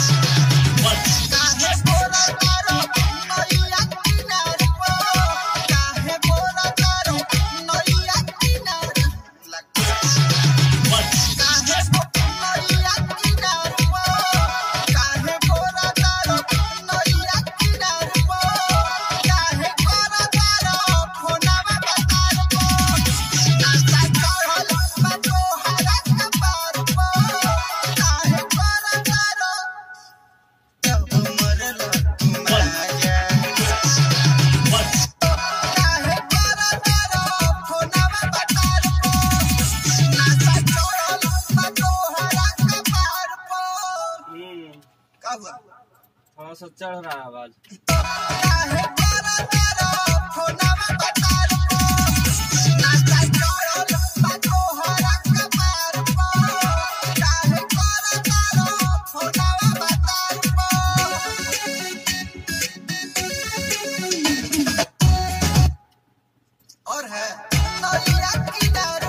Podcast. का हाँ सब चढ़ रहा है आवाज़। और है। तो